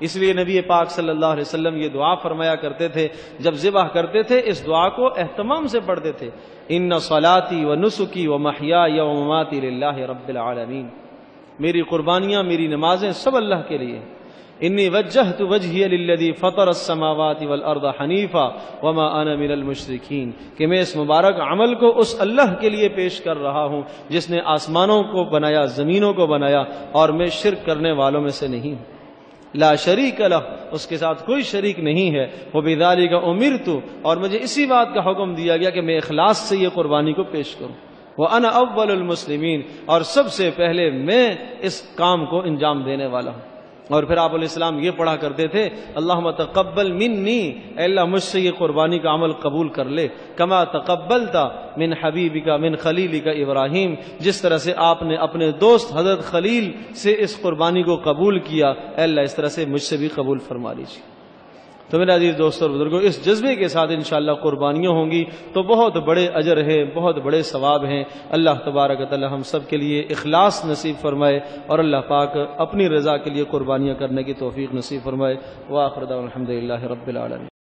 اس لیے نبی پاک صلی اللہ علیہ وسلم یہ دعا فرمایا کرتے تھے، جب ذبح کرتے تھے، اس دعا کو اہتمام سے پڑھتے تھے۔ ان صلاتی و نسخی و محیا یا مماتی اللہ رب العالمین. میری قربانیاں، میری نمازیں سب اللہ کے لیے انی وجہ تو وجہ للذی فطر السماوات والارض حنیفا وما انا من المشرکین. کہ میں اس مبارک عمل کو اس اللہ کے لیے پیش کر رہا ہوں، جس نے آسمانوں کو بنایا، زمینوں کو بنایا، اور میں شرک کرنے والوں میں سے نہیں ہوں۔ لا شریک لہ اس کے ساتھ کوئی شریک نہیں ہے۔ وہ بیداری کا امیر تو اور مجھے اسی بات کا حکم دیا گیا کہ میں اخلاص سے یہ قربانی کو پیش کروں۔ وہ ان اول المسلمین، اور سب سے پہلے میں اس کام کو انجام دینے والا ہوں۔ اور پھر آپ علیہ السلام یہ پڑھا کرتے تھے اللہ متقبل منی، اے اللہ مجھ سے یہ قربانی کا عمل قبول کر لے۔ کما تقبل تھا من حبیبی کا من خلیلی کا ابراہیم۔ جس طرح سے آپ نے اپنے دوست حضرت خلیل سے اس قربانی کو قبول کیا، اے اللہ اس طرح سے مجھ سے بھی قبول فرما لیجیے۔ تو میرے عزیز دوست اور بزرگوں اس جذبے کے ساتھ انشاءاللہ قربانیاں ہوں گی۔ تو بہت بڑے اجر ہیں، بہت بڑے ثواب ہیں۔ اللہ تبارک تعالی ہم سب کے لیے اخلاص نصیب فرمائے اور اللہ پاک اپنی رضا کے لیے قربانیاں کرنے کی توفیق نصیب فرمائے۔ واخر الحمد الحمدللہ رب العالمین۔